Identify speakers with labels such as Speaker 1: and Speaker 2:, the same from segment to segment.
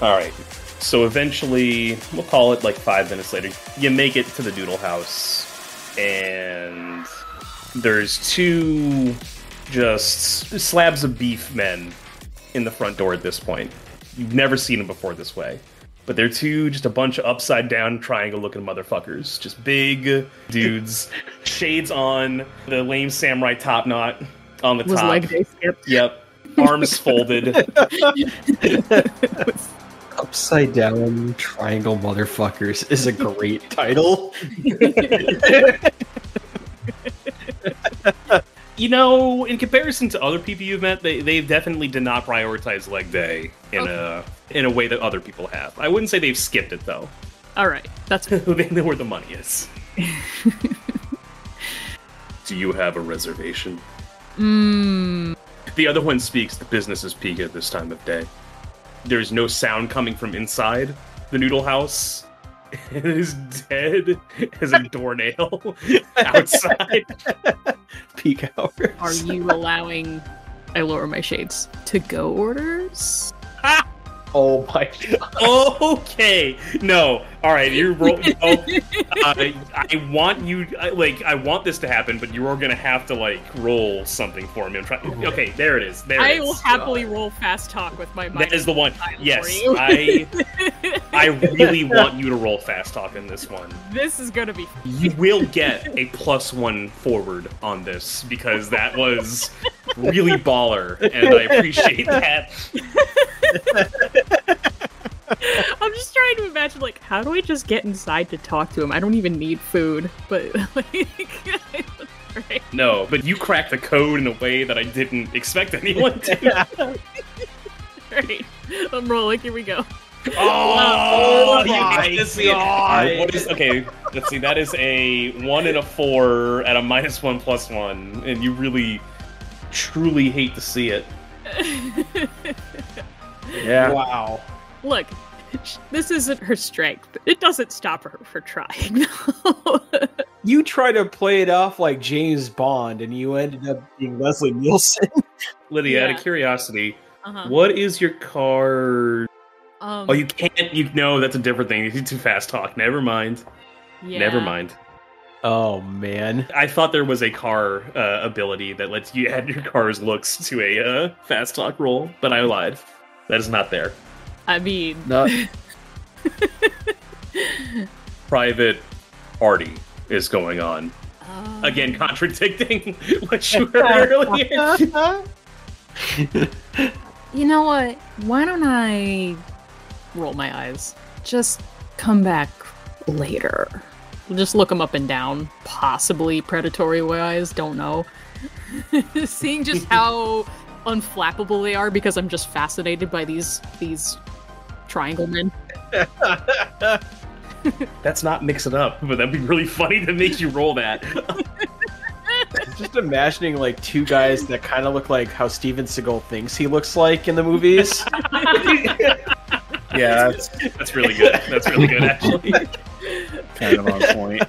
Speaker 1: All right. So eventually, we'll call it like five minutes later, you make it to the Doodle House, and there's two just slabs of beef men in the front door at this point. You've never seen them before this way. But they're two, just a bunch of upside down triangle looking motherfuckers. Just big dudes, shades on, the lame samurai top knot on the
Speaker 2: Was
Speaker 1: top.
Speaker 2: leg day skipped?
Speaker 1: Yep. Arms folded.
Speaker 3: Upside down triangle motherfuckers is a great title.
Speaker 1: You know, in comparison to other people you've met, they, they definitely did not prioritize leg day in a in a way that other people have. I wouldn't say they've skipped it though.
Speaker 2: All right, that's
Speaker 1: they know where the money is. Do you have a reservation?
Speaker 2: mm,
Speaker 1: The other one speaks. The business is peak at this time of day. There's no sound coming from inside the noodle house. It is dead as a doornail outside.
Speaker 3: Peak hour.
Speaker 2: are you allowing? I lower my shades to go orders.
Speaker 3: Oh my god.
Speaker 1: okay, no, all right, You roll. no, uh, I want you I- like I want this to happen, but you are gonna have to like roll something for me. I'm trying. Okay, there it is. There
Speaker 2: I
Speaker 1: it
Speaker 2: will
Speaker 1: is.
Speaker 2: happily roll fast talk with my mind.
Speaker 1: That is the one. Yes. I I really want you to roll fast talk in this one.
Speaker 2: this is gonna be.
Speaker 1: You will get a plus one forward on this because that was really baller, and I appreciate that.
Speaker 2: I'm just trying to imagine, like, how do I just get inside to talk to him? I don't even need food, but like, right?
Speaker 1: No, but you cracked the code in a way that I didn't expect anyone to.
Speaker 2: Right. I'm rolling. Here we go.
Speaker 1: Oh, oh you
Speaker 3: my
Speaker 1: get to see it.
Speaker 3: God.
Speaker 1: What is okay? Let's see. That is a one and a four at a minus one plus one, and you really, truly hate to see it.
Speaker 3: Yeah. Wow.
Speaker 2: Look, this isn't her strength. It doesn't stop her for trying.
Speaker 3: You try to play it off like James Bond and you ended up being Leslie Nielsen.
Speaker 1: Lydia, out of curiosity,
Speaker 2: uh-huh.
Speaker 1: what is your car?
Speaker 2: Um,
Speaker 1: Oh, you can't. You know that's a different thing. You too fast talk. Never mind.
Speaker 2: yeah.
Speaker 1: Never mind.
Speaker 3: Oh man.
Speaker 1: I thought there was a car uh, ability that lets you add your car's looks to a uh, fast talk roll, but I lied. That is not there.
Speaker 2: I mean,
Speaker 3: Not
Speaker 1: Private party is going on.
Speaker 2: um,
Speaker 1: Again, contradicting what you heard earlier.
Speaker 2: You know what? Why don't I roll my eyes? Just come back later. Just look them up and down. Possibly predatory eyes. Don't know. Seeing just how unflappable they are because I'm just fascinated by these these triangle men.
Speaker 1: That's not mix it up, but that'd be really funny to make you roll that.
Speaker 3: just imagining like two guys that kind of look like how Steven Seagal thinks he looks like in the movies.
Speaker 4: Yeah, that's
Speaker 1: That's really good. That's really good, actually.
Speaker 4: kind of on point.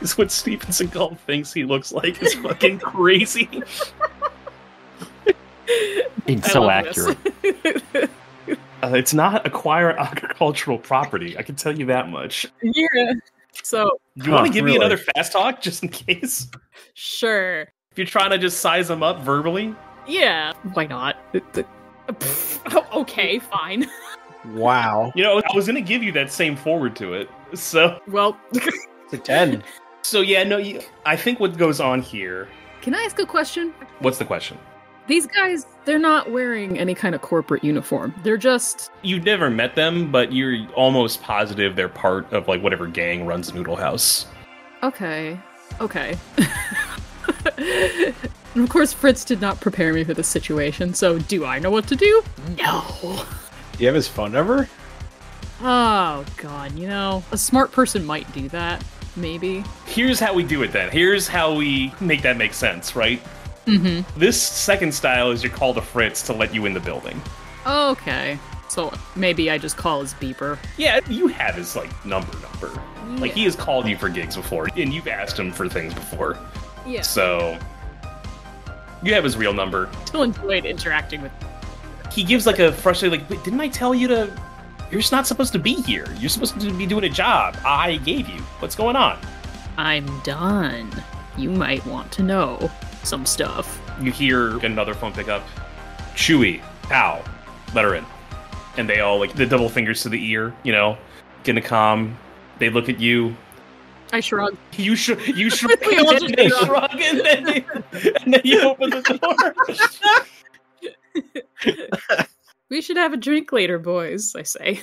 Speaker 1: Is what Steven Seagal thinks he looks like is fucking crazy.
Speaker 5: It's so accurate.
Speaker 1: Uh, it's not acquire agricultural property. I can tell you that much.
Speaker 2: yeah. So
Speaker 1: You want to
Speaker 4: Huh,
Speaker 1: give me another fast talk just in case?
Speaker 2: sure.
Speaker 1: If you're trying to just size them up verbally,
Speaker 2: Yeah. Why not? It- it- pff, okay, fine.
Speaker 3: wow.
Speaker 1: you know, I was gonna give you that same forward to it. So,
Speaker 2: Well,
Speaker 3: It's a 10.
Speaker 1: so yeah, no, you, I think what goes on here.
Speaker 2: can I ask a question?
Speaker 1: What's the question?
Speaker 2: These guys, they're not wearing any kind of corporate uniform. They're just
Speaker 1: You've never met them, but you're almost positive they're part of like whatever gang runs Noodle House.
Speaker 2: okay. Okay. and of course, Fritz did not prepare me for this situation, so do I know what to do? No.
Speaker 3: Do you have his phone number?
Speaker 2: Oh, God, you know, a smart person might do that. Maybe.
Speaker 1: Here's how we do it then. Here's how we make that make sense, right?
Speaker 2: Mm
Speaker 1: This second style is you call to Fritz to let you in the building.
Speaker 2: Okay. So maybe I just call his beeper.
Speaker 1: Yeah, you have his like number number. Like he has called you for gigs before, and you've asked him for things before.
Speaker 2: Yeah.
Speaker 1: So you have his real number.
Speaker 2: Still enjoyed interacting with
Speaker 1: he gives like a frustrated like, Wait, didn't I tell you to? You're just not supposed to be here. You're supposed to be doing a job I gave you. What's going on?
Speaker 2: I'm done. You might want to know some stuff.
Speaker 1: You hear another phone pick up. Chewy, Pow, let her in. And they all like the double fingers to the ear, you know, get a calm. They look at you.
Speaker 2: I shrug.
Speaker 1: You should you shrug,
Speaker 2: We all
Speaker 1: and
Speaker 2: just
Speaker 1: they
Speaker 2: shrug.
Speaker 1: shrug, and then they, and then you open the door.
Speaker 2: We should have a drink later, boys, I say.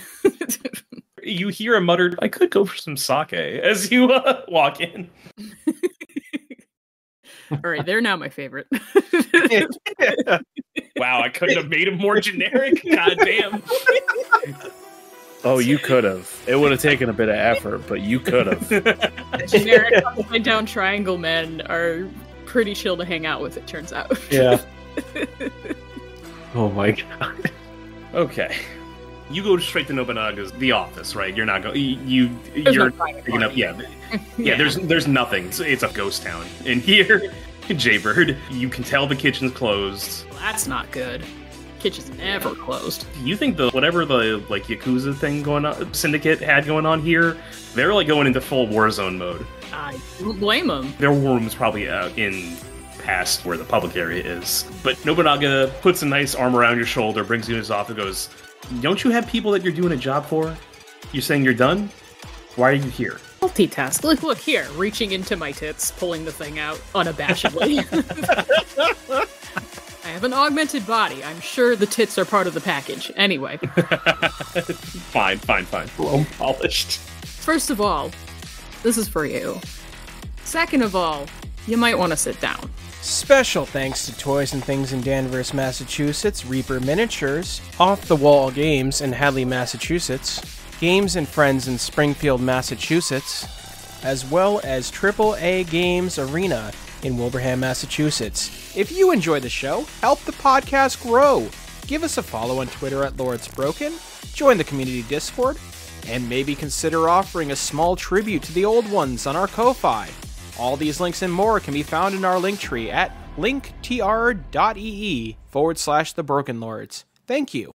Speaker 1: you hear a muttered, "I could go for some sake" as you uh, walk in.
Speaker 2: All right, they're now my favorite.
Speaker 1: Wow, I couldn't have made him more generic. God damn.
Speaker 4: Oh, you could have. It would have taken a bit of effort, but you could have.
Speaker 2: Generic upside down triangle men are pretty chill to hang out with, it turns out.
Speaker 3: Yeah. oh my god.
Speaker 1: Okay. You go straight to Nobunaga's the office, right? You're not going. You
Speaker 2: There's
Speaker 1: you're
Speaker 2: no private
Speaker 1: picking up.
Speaker 2: party.
Speaker 1: Yeah, yeah. There's there's nothing. It's, it's a ghost town. And here, Jaybird, you can tell the kitchen's closed.
Speaker 2: That's not good. Kitchen's never closed.
Speaker 1: You think the whatever the like yakuza thing going on, syndicate had going on here, they're like going into full war zone mode.
Speaker 2: I don't blame them.
Speaker 1: Their war room's probably out in past where the public area is. But Nobunaga puts a nice arm around your shoulder, brings you in his office, and goes, "Don't you have people that you're doing a job for? You're saying you're done? Why are you here?"
Speaker 2: Multitask. Look, look here, reaching into my tits, pulling the thing out unabashedly. I have an augmented body. I'm sure the tits are part of the package. Anyway,
Speaker 1: fine, fine, fine. Blown polished.
Speaker 2: first of all, this is for you. Second of all, you might want to sit down.
Speaker 6: Special thanks to Toys and Things in Danvers, Massachusetts, Reaper Miniatures, Off the Wall Games in Hadley, Massachusetts, Games and Friends in Springfield, Massachusetts, as well as AAA Games Arena in Wilbraham, Massachusetts. If you enjoy the show, help the podcast grow. Give us a follow on Twitter at Lords Broken, join the community Discord, and maybe consider offering a small tribute to the old ones on our Ko-Fi. All these links and more can be found in our link tree at linktr.ee forward slash the Broken Lords. Thank you.